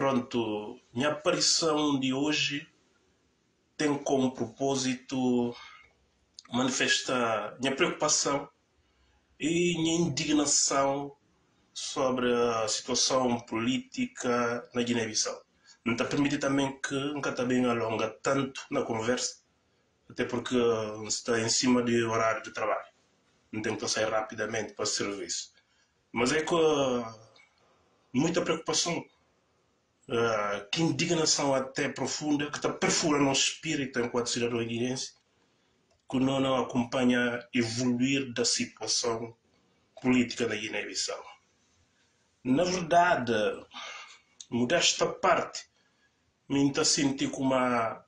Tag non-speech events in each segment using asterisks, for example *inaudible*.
pronto, minha aparição de hoje tem como propósito manifestar minha preocupação e minha indignação sobre a situação política na Guiné-Bissau. Não está permitido também que nunca também alonga tanto na conversa, até porque está em cima do horário de trabalho. Não tem que sair rapidamente para o serviço. Mas é com muita preocupação, uh, que indignação até profunda, que está perfurando o espírito enquanto cidadão guineense, que não, não acompanha evoluir da situação política da Guiné-Bissau. Na verdade, modesta parte, me está sentir como uma,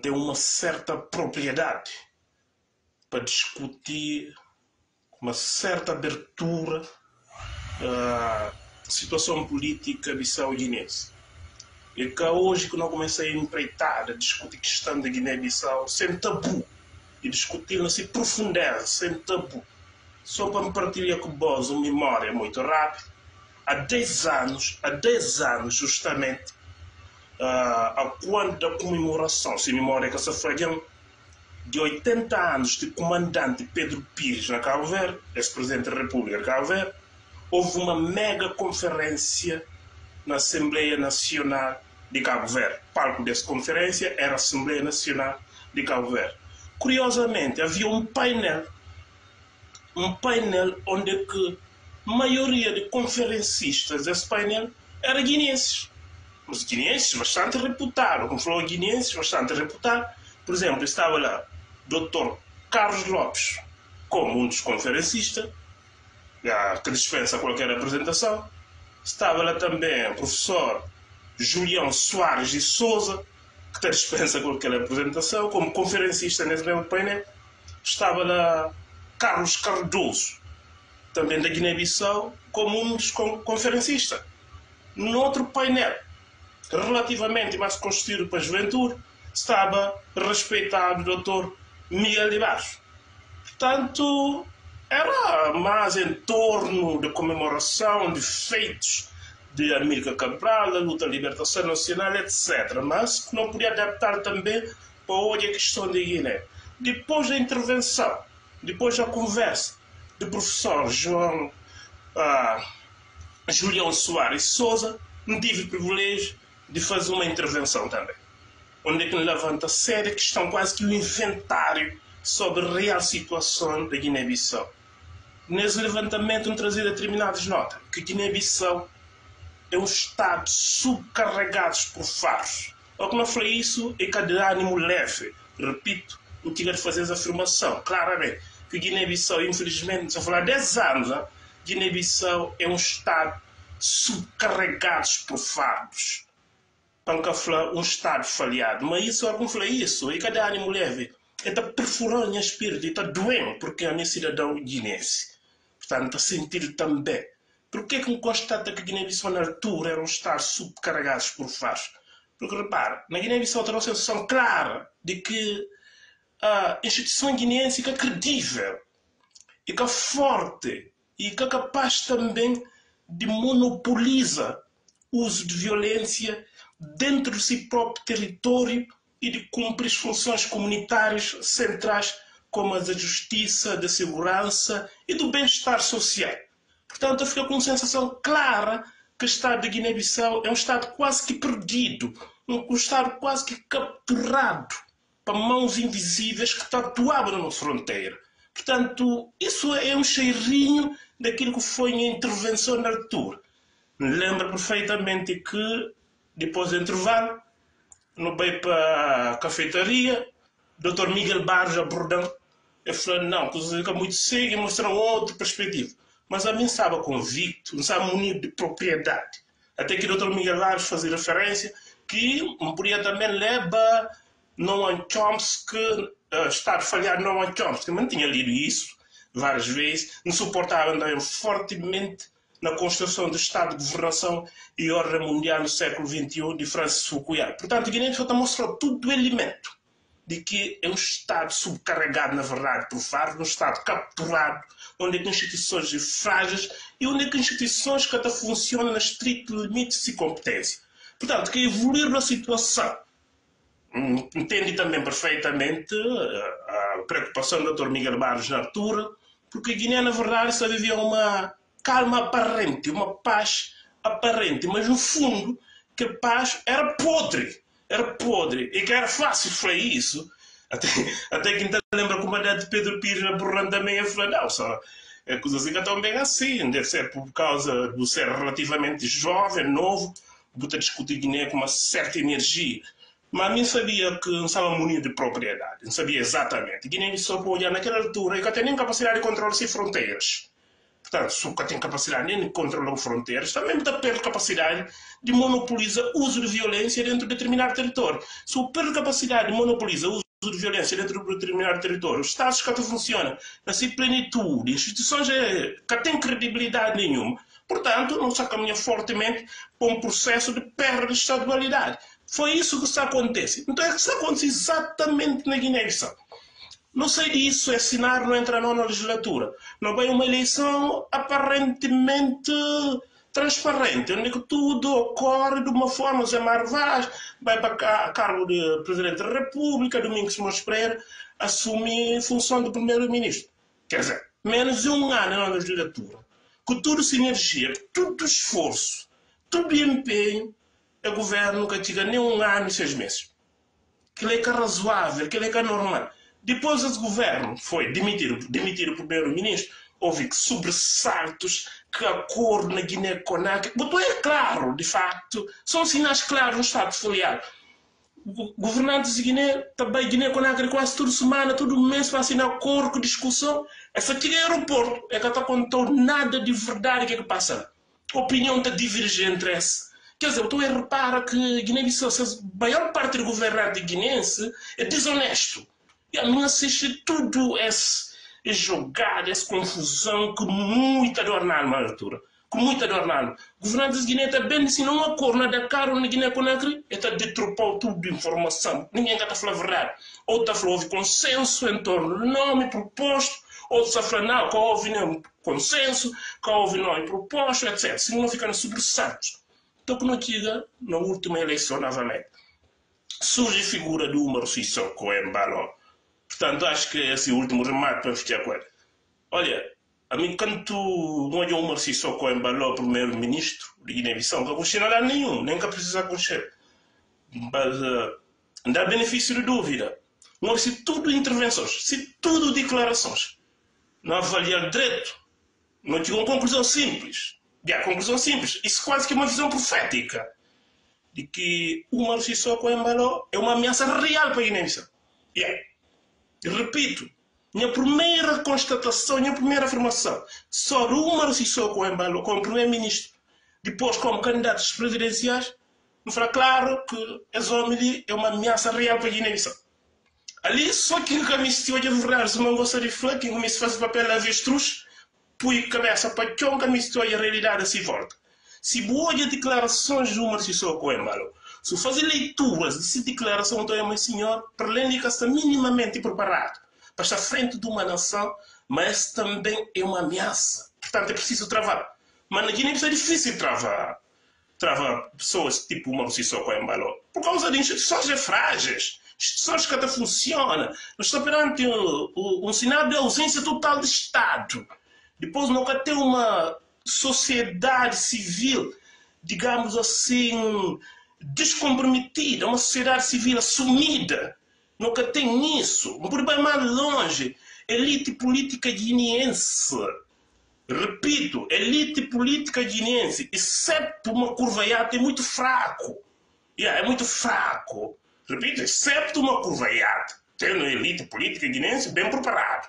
tem uma certa propriedade para discutir uma certa abertura a situação política bissau-guinense. E que hoje que não comecei a empreitar, a discutir questão da Guiné-Bissau sem tabu, e discutir-na sem profundeza, sem tabu. Só para me partilhar com vós uma memória muito rápida. Há 10 anos, há 10 anos justamente, uh, a quando da comemoração, se memória que se fazia, de 80 anos de comandante Pedro Pires na Cabo Verde, ex-presidente da República de Cabo Verde, houve uma mega conferência na Assembleia Nacional de Cabo Verde. O palco dessa conferência era a Assembleia Nacional de Cabo Verde. Curiosamente, havia um painel, um painel onde que a maioria de conferencistas desse painel eram guineenses. Os guineenses bastante reputados, como falou guineenses bastante reputados. Por exemplo, estava lá Dr. Carlos Lopes, como um dos conferencistas, que dispensa qualquer apresentação. Estava lá também o professor Julião Soares de Souza, que dispensa qualquer apresentação, como conferencista nesse mesmo painel. Estava lá Carlos Cardoso, também da Guiné-Bissau, como um dos conferencistas. No outro painel, relativamente mais constituído para a juventude, estava respeitado o Dr. Miguel de Baixo. Portanto, era mais em torno da comemoração de feitos de Amílcar Cabral, da luta da libertação nacional, etc. Mas não podia adaptar também para hoje a questão da Guiné. Depois da intervenção, depois da conversa do professor João ah, Julião Soares Souza, tive o privilégio de fazer uma intervenção também, onde é que levanta a séria questão, quase que o inventário sobre a real situação da Guiné-Bissau nesse levantamento trazido determinadas notas que Guiné-Bissau é um estado subcarregado por faros. Ao que não falei isso, é que de ânimo leve. Repito, não tinha de fazer essa afirmação. Claramente, que Guiné-Bissau, infelizmente, se falar 10 anos? Guiné-Bissau é um estado subcarregado por fardos. Para falar um estado falhado. Mas isso, algum falei isso, e cada ânimo leve. Está perfurando o espírito, está doendo, porque é um cidadão guinense. Portanto, a sentir também. Por que me constata que Guiné-Bissau na altura eram estados subcarregados por faros? Porque, repare, na Guiné-Bissau tem uma sensação clara de que a instituição guineense é credível e que é forte e que é capaz também de monopolizar o uso de violência dentro do seu próprio território e de cumprir as funções comunitárias centrais como a da justiça, da segurança e do bem-estar social. Portanto, eu fico com uma sensação clara que o Estado de Guiné-Bissau é um Estado quase que perdido, um Estado quase que capturado para mãos invisíveis que atuavam na fronteira. Portanto, isso é um cheirinho daquilo que foi a intervenção na altura. Me lembro perfeitamente que, depois do intervalo, no bem para a cafeitaria, Dr. Miguel Barros abordando eu falei, não, fica muito cego e mostrar outra perspectiva. Mas a mim estava convicto, não estava munido de propriedade. Até que o Dr. Miguel Lares fazia referência que podia também levar Noam Chomsky, uh, estar falhado Noam Chomsky. Mas não tinha lido isso várias vezes. Não suportava também fortemente na construção do Estado de Governação e Ordem Mundial no século XXI de Francis Fukuyama. Portanto, Guiné-Bissau mostrou todo o elemento de que é um Estado subcarregado, na verdade, por fardo, um Estado capturado, onde é que instituições frágeis e onde é que instituições que até funcionam nas estrito limites de competência. Portanto, que evoluir na situação. Hum, Entende também perfeitamente a preocupação do Dr. Miguel Barros na altura, porque a Guiné, na verdade, só vivia uma calma aparente, uma paz aparente, mas no fundo, que a paz era podre, era podre, e que era fácil foi isso. Até, até que ainda lembra como a de Pedro Pires aborrando também a falar, não, só é coisas que estão bem assim, deve ser por causa de ser relativamente jovem, novo, de discutir Guiné com uma certa energia. Mas nem sabia que não estava munido de propriedade, não sabia exatamente. Guiné-Bissau naquela altura e que até nem capacidade de controlar as fronteiras. Portanto, se nunca tem capacidade nem de controlar fronteiras, também está perde capacidade de monopolizar o uso de violência dentro de determinado território. Se o perde capacidade de monopolizar o uso de violência dentro de determinado território, os Estados que funcionam na sua plenitude, instituições que têm credibilidade nenhuma, portanto, não se caminha fortemente para um processo de perda de estadualidade. Foi isso que está acontecendo. Então, é que está acontecendo exatamente na Guiné-Bissau. Não sei disso, é assinar não entrar na legislatura. Não vai uma eleição aparentemente transparente, onde tudo ocorre de uma forma, Zé Marvaz vai para cargo de Presidente da República, Domingos Simões Pereira assume função de Primeiro-Ministro. Quer dizer, menos de um ano na legislatura. Com tudo sinergia, tudo esforço, tudo empenho, o governo nunca tinha nem um ano e seis meses. Aquilo é que é razoável, aquilo é que é normal. Depois esse governo foi demitir, demitir o primeiro-ministro, houve sobressaltos, que acordo na Guiné-Conakry. Botou é claro, de facto, são sinais claros no Estado filial. Governantes de Guiné, também Guiné-Conakry, quase toda semana, todo mês, para assinar acordo, discussão. Essa aqui é aeroporto, é que está contou nada de verdade que é que passa. A opinião está divergente entre essa. Quer dizer, tu repara que Guiné-Bissau, a maior parte do governante guinense é desonesto. E a mim assiste tudo esse, jogada, essa confusão, com muita dor na altura. Com muita dor na alma. O governante de Guiné está bem se não acorda da cara na Guiné-Conakry, está detropar tudo de informação. Ninguém está a falar verdade. Ou está a falar, houve consenso em torno do nome proposto, ou está a falar, não, que houve não, consenso, que houve não proposto, etc. Se não fica sobressaltos. Então, quando chega na última eleição novamente, surge a figura do Umar Sissoko em Baló. Portanto, acho que esse último remate para ficar com ele. Olha, a mim, quando não é o Umar Sissoko em Baló, primeiro-ministro de Guiné-Bissau, não conhece nada nenhum, nem que precisa conhecer. Mas, uh, dá benefício de dúvida. Não se tudo intervenções, se tudo declarações. Não avaliar direito. Não tinha uma conclusão simples. E a conclusão simples. Isso quase que é uma visão profética. De que o Umar Sissoko em Baló é uma ameaça real para a Guiné-Bissau. Yeah. Repito, minha primeira constatação, minha primeira afirmação, só o Umar Sissoko em Baló como primeiro-ministro, depois como candidatos presidenciais, me fala claro que esse homem é uma ameaça real para a Guiné-Bissau. Ali, só quem me se olha verdade, se não gosta de falar, quem me faz papel avestruz, põe cabeça para que um me estou a realidade assim volta. Se boa declarações de Umar Sissoko em Baló, se fazer leituras dessa declaração do meu senhor, para além de está minimamente preparado para estar frente de uma nação, mas também é uma ameaça. Portanto, é preciso travar. Mas na Guiné é difícil travar. Travar pessoas tipo uma Sissoko em Baló. Por causa de instituições frágeis. Instituições que até funcionam. Nós estamos perante um, um, um sinal de ausência total de Estado. Depois nunca tem uma sociedade civil, digamos assim, descomprometida, uma sociedade civil assumida, nunca tem isso. Um problema mais longe, elite política guineense. Repito, elite política guineense, exceto uma curvaiata, é muito fraco. Yeah, é muito fraco. Repito, exceto uma curvaiata, tendo elite política guineense bem preparado.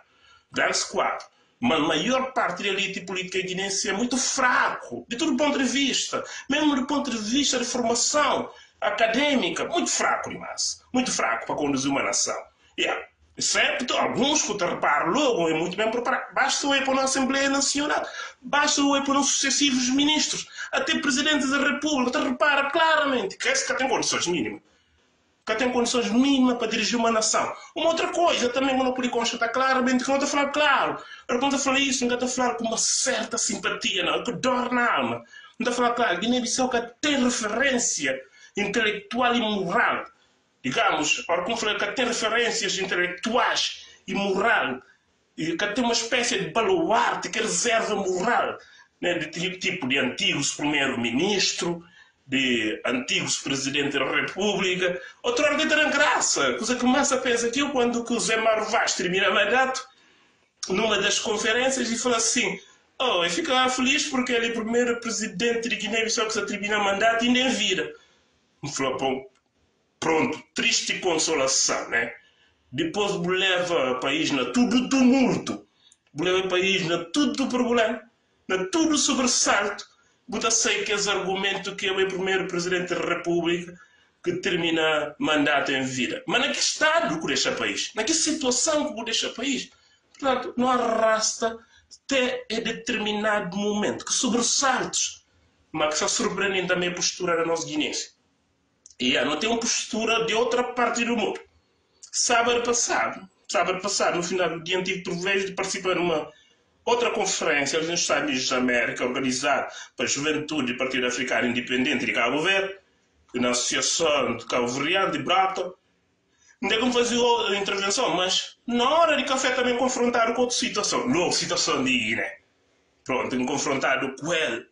Dance 4 uma maior parte da elite política guinense é muito fraco, de todo ponto de vista, mesmo do ponto de vista de formação acadêmica, muito fraco demais, muito fraco para conduzir uma nação. Yeah. Excepto alguns que te reparo logo, é muito bem preparado. Basta o para a Assembleia Nacional, basta o para os sucessivos ministros, até presidentes da República, te repara claramente que é esse que tem condições mínimas que tem condições mínimas para dirigir uma nação. Uma outra coisa também, quando o constatar claramente que não está a falar claro. Eu não está a falar isso, não está a falar com uma certa simpatia, não, que dor na alma. Não está a falar claro. Guiné-Bissau tem referência intelectual e moral. Digamos, ora, como falei, que tem referências intelectuais e moral, e que tem uma espécie de baluarte, que reserva moral, né, de tipo de antigos primeiro-ministro, de antigos presidentes da República, outra hora de graça. Coisa que começa a pensar que eu, quando o Zé Mário Vaz termina mandato, numa das conferências, e fala assim: Oh, eu ficava feliz porque ele é o primeiro presidente de Guiné-Bissau que se termina mandato e nem vira. Me falou, bom, pronto, triste consolação, né? Depois leva o país na tudo tumulto, leva o país na tudo problema, na tudo sobressalto Buda sei que esse argumento que é o primeiro presidente da República que termina mandato em vida. Mas na que estado que deixa o país? Na que situação que deixa o país? Portanto, não arrasta até é determinado momento que sobressaltos, mas que se surpreendem também a postura da nossa guinense. E não tem uma postura de outra parte do mundo. Sábado passado, sábado passado, no final do dia antigo, por vez de participar numa Outra conferência nos Estados Unidos da América, organizada pela Juventude do Partido Africano Independente de Cabo Verde, na Associação de Cabo Verdeano de Brato, é que fazer a intervenção, mas na hora de café também confrontaram com outra situação, nova situação de Guiné. Pronto, confrontado com ele.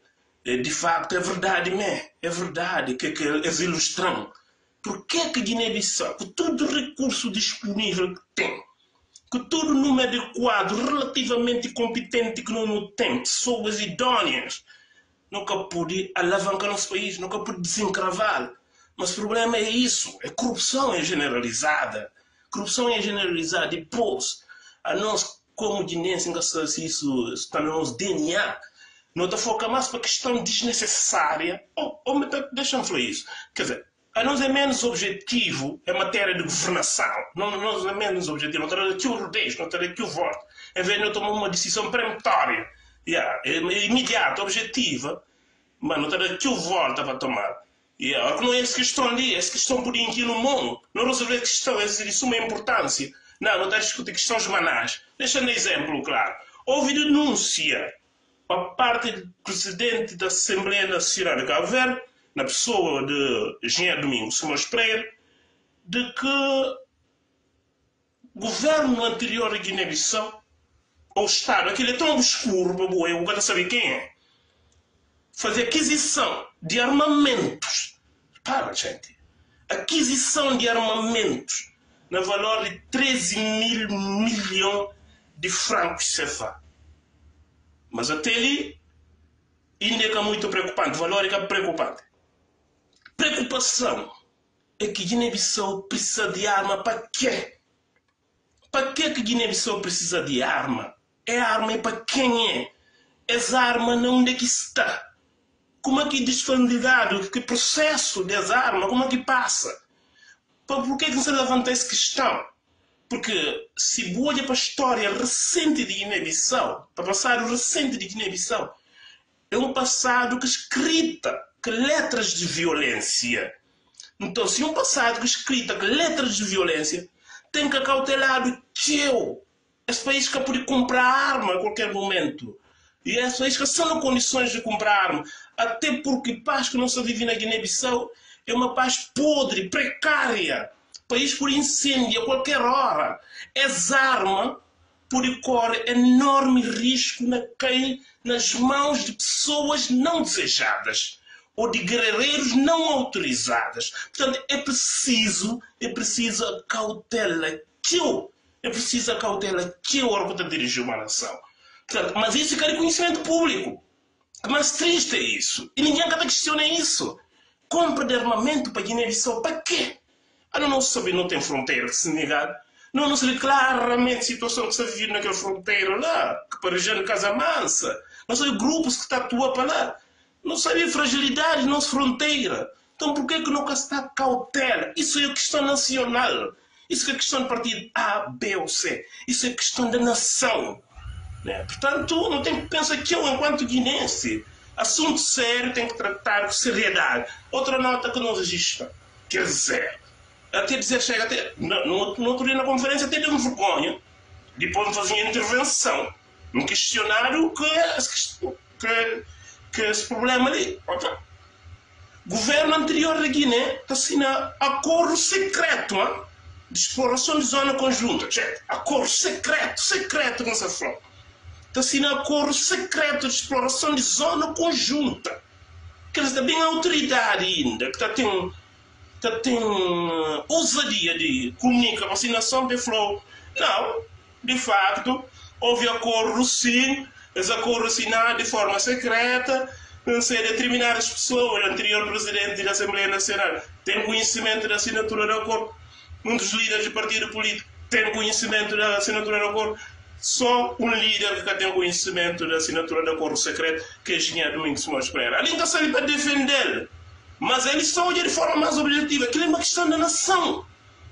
De facto, é verdade, mesmo. É verdade que, que eles ilustram. Por que que Guiné-Bissau, com todo o recurso disponível que tem, que todo número adequado, relativamente competente que não tem, pessoas idôneas, nunca pude alavancar nosso país, nunca pude desencravar. Mas o problema é isso, é corrupção é generalizada. Corrupção é generalizada e depois, a nós como guinenses, isso está no nosso DNA, não está foca mais para questão desnecessária. Oh, oh, deixa-me falar isso. Quer dizer, a nós é menos objetivo em matéria de governação. Não, nós é menos objetivo. Não terá que o rodeio, não terá que o voto. Em vez de eu tomar uma decisão peremptória, yeah, é, é imediata, objetiva, mas não terá que o voto para tomar. Yeah, não é essa questão ali, essa questão por aqui no mundo. Não resolver a questão, é de suma importância. Não, não está a discutir questões banais. Deixa um exemplo claro. Houve denúncia por parte do presidente da Assembleia Nacional de Cabo Verde na pessoa de Engenheiro Domingos Simões Pereira, de que governo anterior de Guiné-Bissau, ou Estado, aquilo é tão obscuro, babu, eu quero saber quem é, fazer aquisição de armamentos. Para, gente. Aquisição de armamentos no valor de 13 mil milhões de francos CFA. Mas até ali, ainda é muito preocupante, o valor é preocupante. Preocupação é que Guiné-Bissau precisa de arma para quê? Para que que Guiné-Bissau precisa de arma? É arma é para quem é? Essa arma não onde é que está? Como é que disponibilidade, que processo dessa arma, como é que passa? Por que, que não se levanta essa questão? Porque se olha para a história recente de Guiné-Bissau, para o passado recente de Guiné-Bissau, é um passado que escrita que letras de violência. Então, se um passado que escrita que letras de violência tem que acautelar o teu. Esse país que pode comprar arma a qualquer momento. E esse país que são condições de comprar arma. Até porque paz que não se vive na Guiné-Bissau é uma paz podre, precária. País por incêndio a qualquer hora. Essa arma pode correr enorme risco na nas mãos de pessoas não desejadas ou de guerreiros não autorizados. Portanto, é preciso, é preciso a cautela que eu, é preciso a cautela o órgão de dirigir uma nação. Portanto, mas isso é conhecimento público. Mas triste é isso. E ninguém acaba questiona isso. Compra de armamento para Guiné-Bissau, para quê? Ah, não, não sabe, não tem fronteira que se negar. Não, não vê claramente a situação que se vive naquela fronteira lá, que para já Casa Mansa. Não sei grupos que estão atuando para lá. Não sabia fragilidade, não fronteira. Então por que, que nunca se dá cautela? Isso é questão nacional. Isso é questão de partido A, B ou C. Isso é questão da nação. Né? Portanto, não tem que pensar que eu, enquanto guinense, assunto sério tem que tratar com seriedade. Outra nota que não registra. Quer dizer, até dizer, chega até. No, no, no outro dia na conferência até deu-me vergonha. Depois de fazer intervenção. Um questionário que, que que esse problema ali. governo anterior da Guiné assina acordo secreto hein? de exploração de zona conjunta. Acordo secreto, secreto nessa front. Assina acordo secreto de exploração de zona conjunta. Quer dizer, bem autoridade ainda, que está tem, tá tem ousadia de comunicar a vacinação de falou, não, de facto, houve acordo sim, acordo assinado de forma secreta, não sei, determinadas pessoas, o anterior presidente da Assembleia Nacional tem conhecimento da assinatura do acordo, um dos líderes do partido político tem conhecimento da assinatura do acordo, só um líder que tem conhecimento da assinatura do acordo secreto, que é engenheiro Domingos Simões Pereira. Ali está ali para defender, mas ele só olha de forma mais objetiva. Aquilo é uma questão da nação.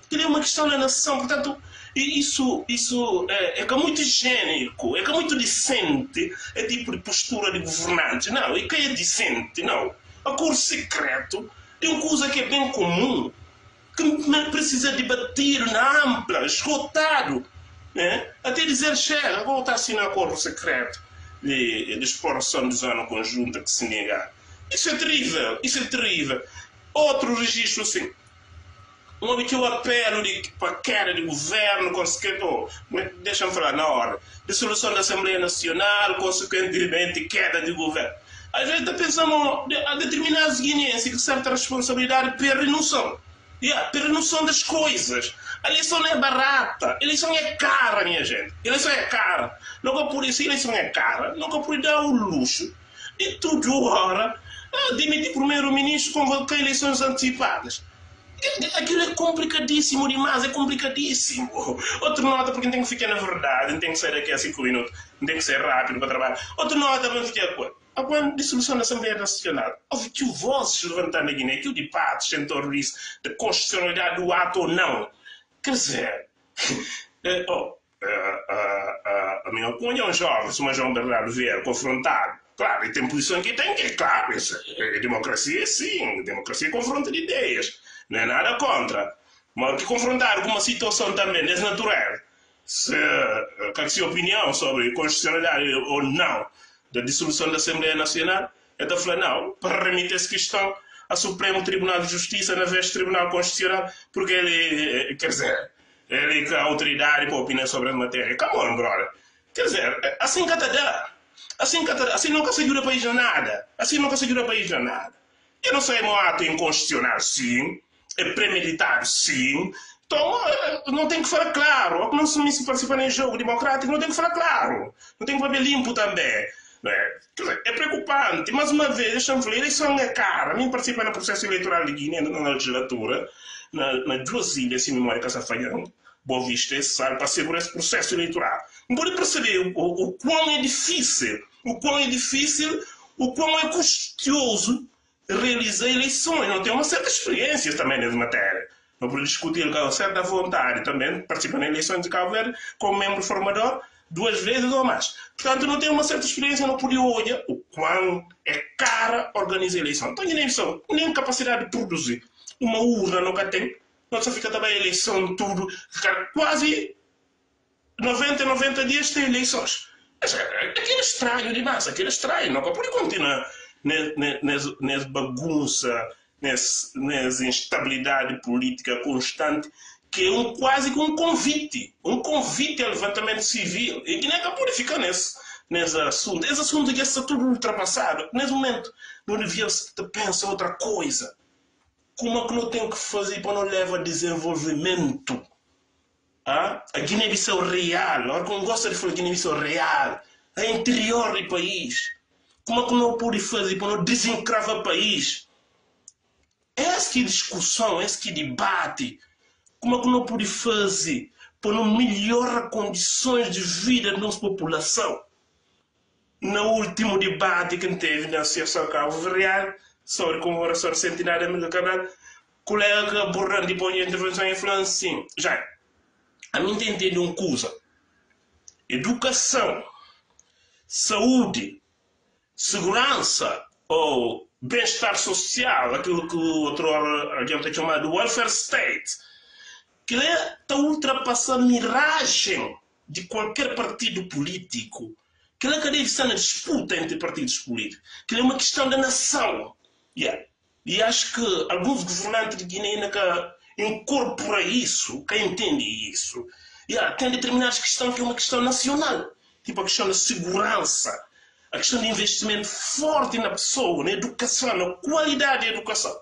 Aquilo é uma questão da nação. Portanto, isso, isso é, é, que é muito higiênico, é que é muito decente, é tipo de postura de governante. Não, é que é decente, não. Acordo secreto é uma coisa que é bem comum, que precisa debater na ampla, esgotado né? até dizer chega, vou estar assinar acordo secreto de, de exploração de zona conjunta que se nega. Isso é terrível, isso é terrível. Outro registro, assim, um habitual apelo para queda de governo, consequente, deixa-me falar na hora, dissolução da Assembleia Nacional, consequentemente queda de governo. Às vezes pensamos a determinados guineenses que certa responsabilidade perdem noção. Yeah, perdem noção das coisas. A eleição não é barata. A eleição é cara, minha gente. A eleição é cara. Nunca por isso a eleição é cara. Nunca por dar o luxo de tudo agora demitir primeiro-ministro convocar eleições antecipadas. Aquilo é complicadíssimo demais, é complicadíssimo. Outro nota, porque tem que ficar na verdade, tem que sair daqui a cinco minutos, tem que ser rápido para trabalhar. Outro nota, vamos ficar com a dissolução da Assembleia Nacional. Houve que vozes levantando na Guiné, que o debate em torno disso, da constitucionalidade do ato ou não. Quer dizer, *laughs* eh, oh, uh, uh, a minha opinião, jovem, se uma João Bernardo vier confrontar, claro, e tem posição que tem que, é claro, isso, é, democracia sim, democracia é confronta de ideias, não é nada contra. Mas que confrontar com uma situação também desnatural, se, qual é a sua opinião sobre constitucionalidade ou não da dissolução da Assembleia Nacional, é da falar, não, para remeter essa questão a Supremo Tribunal de Justiça na vez do Tribunal Constitucional, porque ele, eh, quer dizer, ele é a autoridade para opinar sobre a matéria. Come on, brother. Quer dizer, assim que dá. Assim, assim nunca se ajuda país a nada. Assim nunca se ajuda país a nada. Eu não sei, é um ato inconstitucional, sim. É premeditado, sim. Então, eh, não tem que falar claro. Não se participa em jogo democrático, não tem que falar claro. Não tem que fazer limpo também. É, é preocupante. Mais uma vez, deixa-me falar, eleição é cara. A mim participa no processo eleitoral de Guiné, na legislatura, na, nas duas ilhas, se memória que essa Boa Vista e Sal, para segurar esse processo eleitoral. Não pode perceber o, o, o quão é difícil, o quão é difícil, o quão é custoso realizar eleições. Não tem uma certa experiência também nessa matéria. Não pode discutir com certa vontade também, participar nas eleições de Cabo Verde como membro formador, duas vezes ou mais. Portanto, não tem uma certa experiência, não podia olhar o quão é cara organizar eleição. Então, nem são, nem capacidade de produzir. Uma urna nunca tem. Não só fica também a eleição, tudo. Quase 90, 90 dias tem eleições. Aquilo é estranho demais, aquilo é estranho. Não pode continuar nessa bagunça, nessa instabilidade política constante que é um, quase que um convite, um convite ao levantamento civil. E que nem acabou de ficar nesse, nesse assunto. Esse assunto já está tudo ultrapassado. Nesse momento, não devia se pensar outra coisa. Como é que não tem que fazer para não levar desenvolvimento? Ah? A Guiné-Bissau real, a hora gosta de falar Guiné-Bissau real, a interior do país. Como é que não pode fazer para não desencravar o país? Essa que discussão, esse que debate como é que não fazer para não melhorar condições de vida da nossa população? No último debate que teve na Associação Cabo Real sobre comemoração centenária do canal, colega Borrandi põe a intervenção e falando assim, já, a mim tem entendido uma coisa, educação, saúde, segurança ou bem-estar social, aquilo que outro alguém tem chamado welfare state, que está ultrapassando a miragem de qualquer partido político. Que não deve estar na disputa entre partidos políticos. Que é uma questão da nação. Yeah. E acho que alguns governantes de Guiné ainda incorporam isso, que entendem isso. Yeah, tem determinadas questões que é uma questão nacional, tipo a questão da segurança, a questão de investimento forte na pessoa, na educação, na qualidade da educação.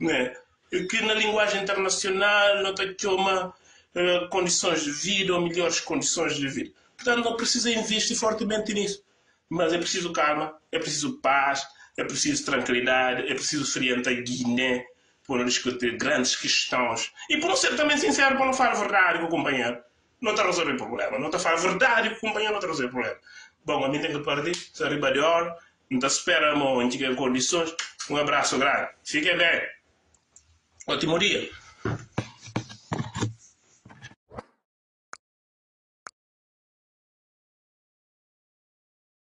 Né? Que na linguagem internacional não tem que uma uh, condições de vida ou melhores condições de vida. Portanto, não precisa investir fortemente nisso. Mas é preciso calma, é preciso paz, é preciso tranquilidade, é preciso friar a Guiné por não discutir grandes questões. E por não ser também sincero, por não falar a verdade com o companheiro, não está a resolver o problema. Não está a falar a verdade com o companheiro, não está a resolver o problema. Bom, a mim tem que partir, se arriba de hora, não está espera, em condições. Um abraço grande. Fiquem bem. Ótimo dia.